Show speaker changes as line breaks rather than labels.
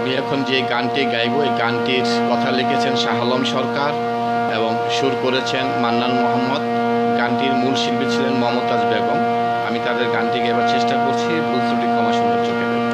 আমি এখন যে গানটি গাইব, এই গানটির কথা লিখেছেন শাহ আলম সরকার এবং সুর করেছেন মান্নান মোহাম্মদ। গানটির মূল শিল্পী ছিলেন মমতাজ বেগম। আমি তাদের গানটি গাইবার চেষ্টা করছি, ভুল ত্রুটি ক্ষমা সুন্দর চোখে দেব